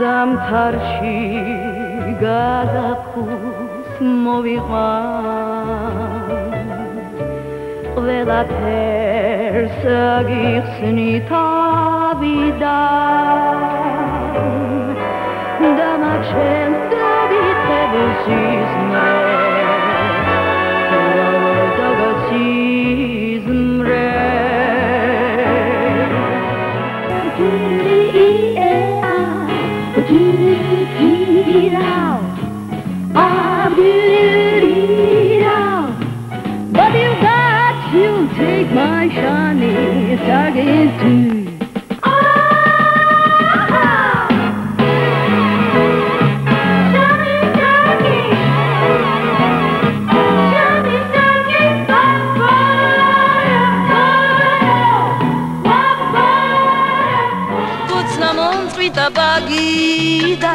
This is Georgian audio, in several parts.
ზამთარში გადაფუს მოვიყვან ყველაფერს აგიხსნი თავიდან. და მაჩვენს დავითებულ სიზმრეს too. da bagida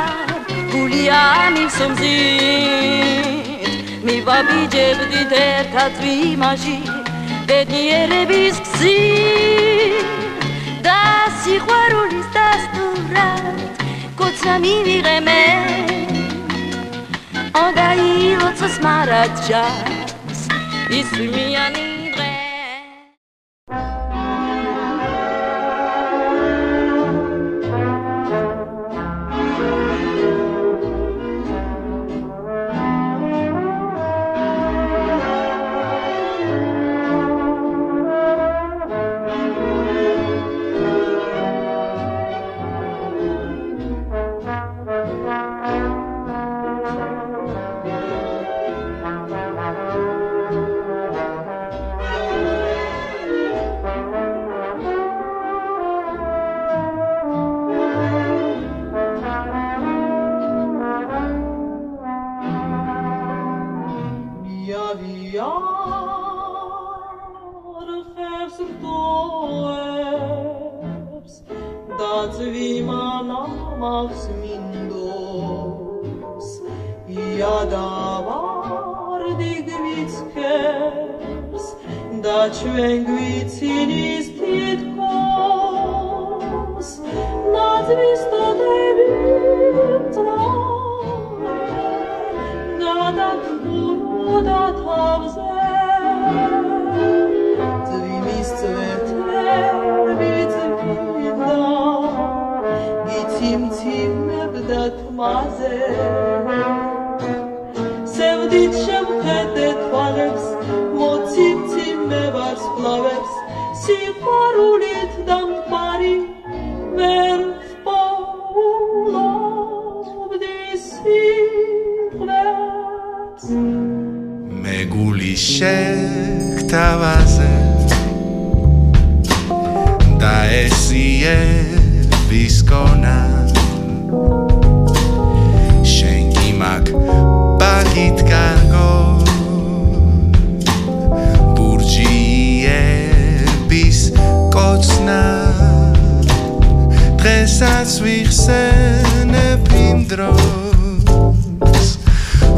Giuliani somzit Mi va bije ბედნიერების გზი და სიყვარულის დასტურად კოცა მივიღე მე ჯარ ხერს რდოებს და წვიმანამავს მინდოს იადავარდი გვიცხებს და ჩვენ გვიცინის თითქოს ნაძვის დოდები წნავე გადაგბურ Tim Tim, that mother. გული შეხთავაზე და ესიების გონა. შენ კი მაგ ბაგით კარგო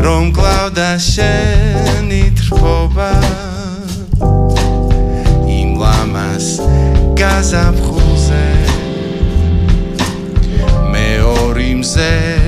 რომ კლავდა შენი თრხობა იმ ლამას გაზაფხულზე მეორე მზე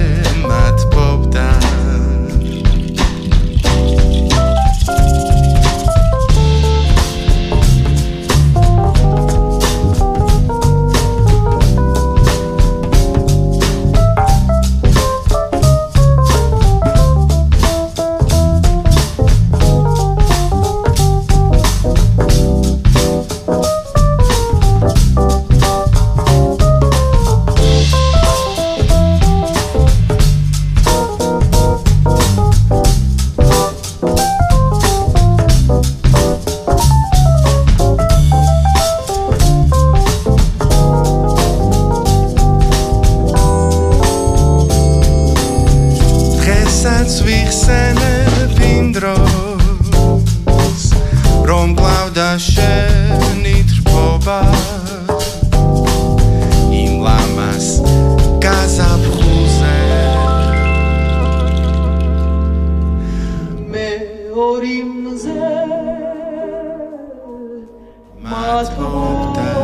ვიხსენებ იმ დროს რომ კლავ დაშენი თრფობა. იმ ლამას გაზაფხულზე. მე ორიმზე მათბობდა